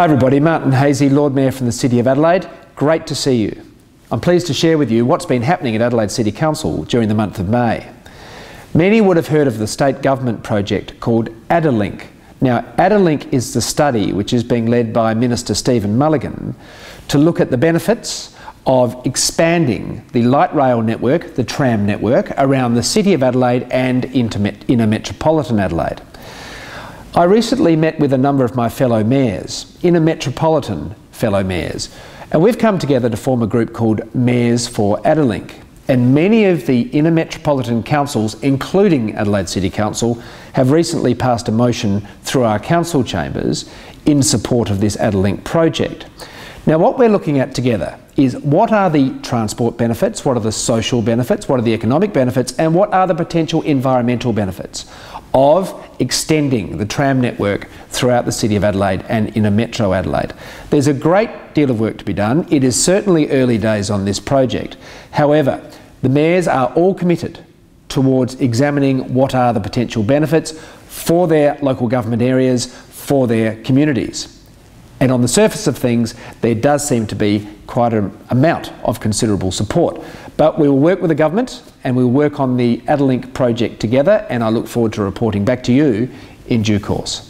Hi everybody, Martin Haese, Lord Mayor from the City of Adelaide. Great to see you. I'm pleased to share with you what's been happening at Adelaide City Council during the month of May. Many would have heard of the state government project called Adelink. Now, Adelink is the study which is being led by Minister Stephen Mullighan to look at the benefits of expanding the light rail network, the tram network, around the City of Adelaide and inner metropolitan Adelaide. I recently met with a number of my fellow mayors, inner metropolitan fellow mayors, and we've come together to form a group called Mayors for Adelink. And many of the inner metropolitan councils, including Adelaide City Council, have recently passed a motion through our council chambers in support of this Adelink project. Now, what we're looking at together is what are the transport benefits, what are the social benefits, what are the economic benefits, and what are the potential environmental benefits of extending the tram network throughout the City of Adelaide and in a Metro Adelaide. There's a great deal of work to be done. It is certainly early days on this project. However, the mayors are all committed towards examining what are the potential benefits for their local government areas, for their communities. And on the surface of things, there does seem to be quite an amount of considerable support. But we will work with the government and we'll work on the Adelink project together, and I look forward to reporting back to you in due course.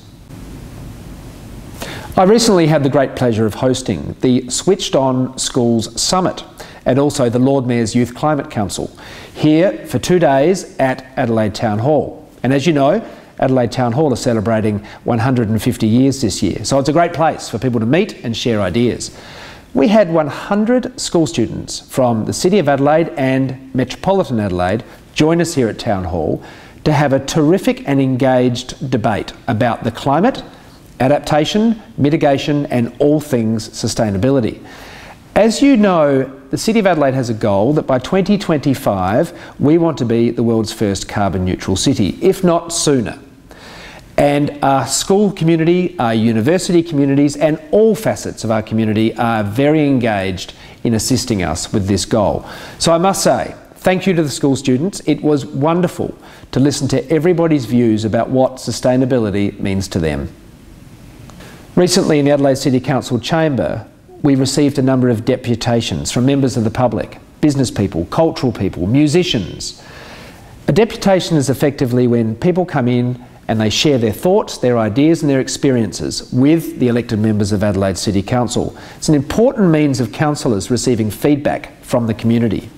I recently had the great pleasure of hosting the Switched On Schools Summit and also the Lord Mayor's Youth Climate Council here for two days at Adelaide Town Hall. And as you know, Adelaide Town Hall are celebrating 150 years this year. So it's a great place for people to meet and share ideas. We had 100 school students from the City of Adelaide and Metropolitan Adelaide join us here at Town Hall to have a terrific and engaged debate about the climate, adaptation, mitigation and all things sustainability. As you know, the City of Adelaide has a goal that by 2025 we want to be the world's first carbon neutral city, if not sooner. And our school community, our university communities, and all facets of our community are very engaged in assisting us with this goal. So I must say, thank you to the school students. It was wonderful to listen to everybody's views about what sustainability means to them. Recently in the Adelaide City Council chamber, we received a number of deputations from members of the public, business people, cultural people, musicians. A deputation is effectively when people come in and they share their thoughts, their ideas, and their experiences with the elected members of Adelaide City Council. It's an important means of councillors receiving feedback from the community.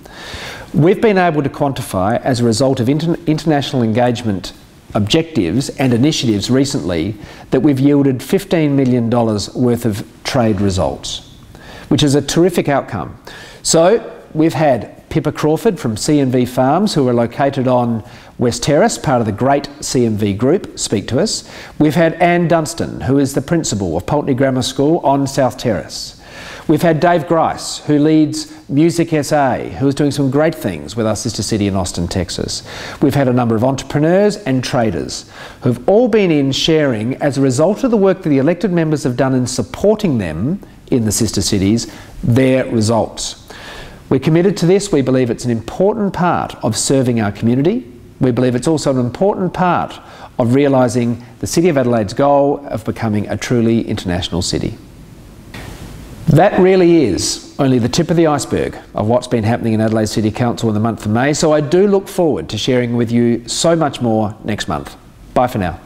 We've been able to quantify, as a result of inter international engagement objectives and initiatives recently, that we've yielded $15 million worth of trade results, which is a terrific outcome. So we've had Pippa Crawford from CMV Farms, who are located on West Terrace, part of the great CMV group, speak to us. We've had Anne Dunstan, who is the principal of Pulteney Grammar School on South Terrace. We've had Dave Grice, who leads Music SA, who is doing some great things with our sister city in Austin, Texas. We've had a number of entrepreneurs and traders who've all been in sharing, as a result of the work that the elected members have done in supporting them in the sister cities, their results. We're committed to this. We believe it's an important part of serving our community. We believe it's also an important part of realising the City of Adelaide's goal of becoming a truly international city. That really is only the tip of the iceberg of what's been happening in Adelaide City Council in the month of May, so I do look forward to sharing with you so much more next month. Bye for now.